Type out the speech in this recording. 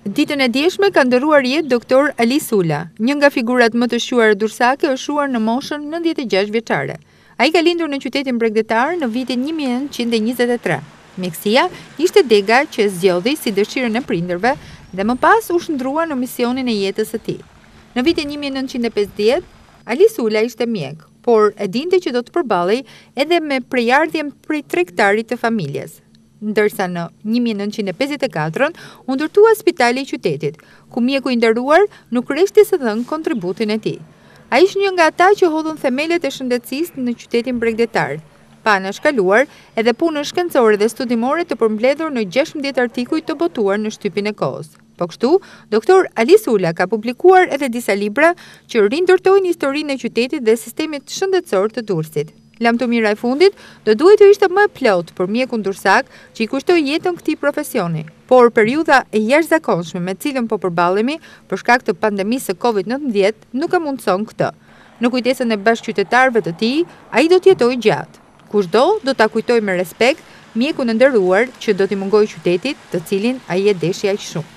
Ditën e djeshme ka ndërruar jetë doktor Ali Sula. Një nga figurat më të shquara durrsake është shuar në moshën nëntëdhjetë e gjashtë vjeçare. Ai ka lindur në qytetin bregdetar në vitin një mijë e nëntëqind e njëzet e tre. Mjekësia ishte dega që e zgjodhi si dëshirën e prindërve dhe më pas u shndërrua në misionin e jetës së tij. Në vitin një mijë e nëntëqind e pesëdhjetë, Ali Sula ishte mjek, por e dinte që do të përballej edhe me prejardhjen prej tregtari të familjes. ndërsa në një mijë e nëntëqind e pesëdhjetë e katrën u ndërtua spitali i qytetit, ku mjeku i nderuar nuk reshti së dhënë kontributin e tij. Ai ishte një nga ata që hodhën themelet e shëndetësisë në qytetin bregdetar, pa anashkaluar edhe punën shkencore dhe studimore të përmbledhur në gjashtëmbëdhjetë artikuj të botuar në shtypin e kohës. Po kështu, doktor Ali Sula ka publikuar edhe disa libra që rindërtojnë historinë e qytetit dhe sistemit shëndetësor të Durrësit. Lamtumira e fundit do duhej të ishte më e plotë për mjekun durrsak që i kushtoi jetën këtij profesioni, por periudha e jashtëzakonshme me të cilën po përballemi për shkak të pandemisë së Covid nëntëmbëdhjetë nuk e mundëson këtë. Në kujtesën e bashkëqytetarëve të tij, ai do të jetojë gjatë. Kushdo do ta kujtojë me respekt mjekun e nderuar që do t'i mungojë qytetit, të cilin ai e deshi aq shumë.